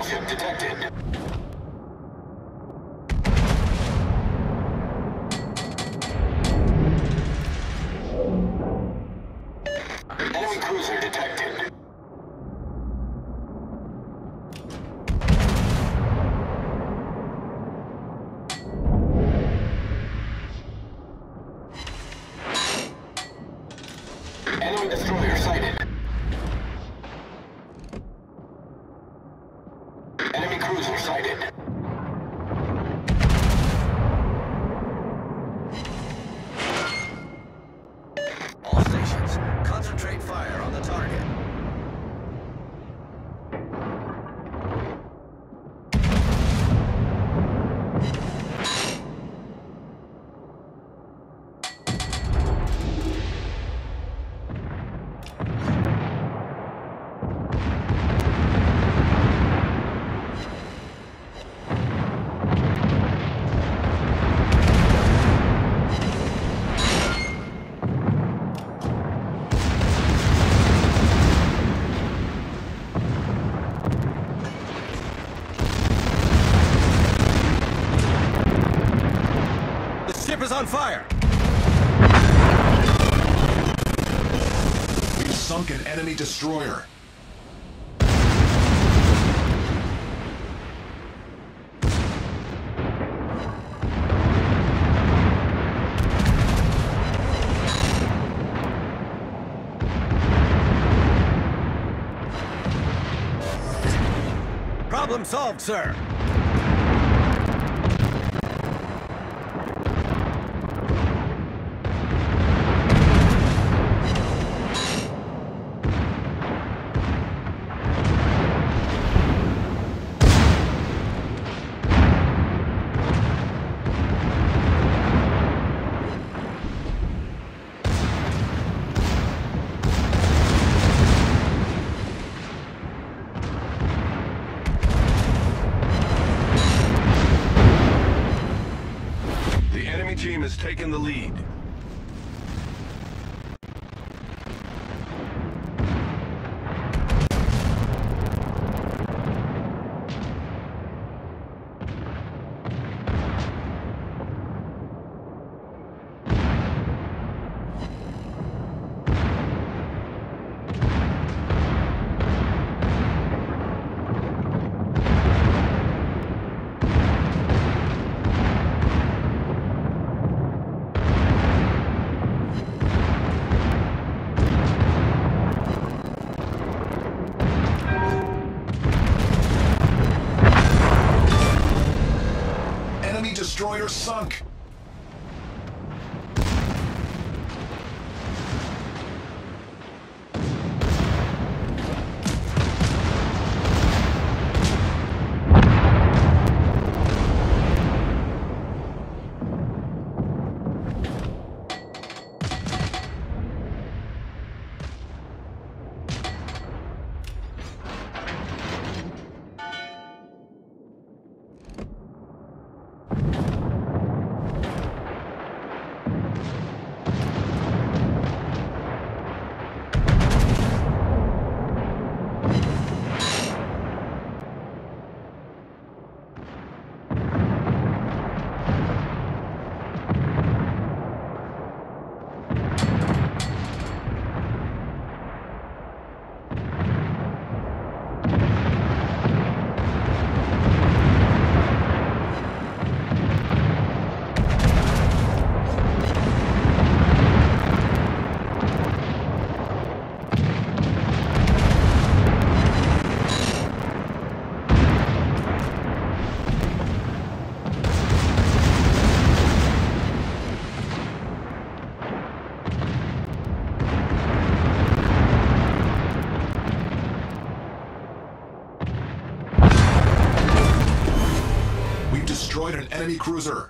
battleship detected. Fire! We've sunk an enemy destroyer. Problem solved, sir. Has taken the lead. Destroyer sunk. Cruiser.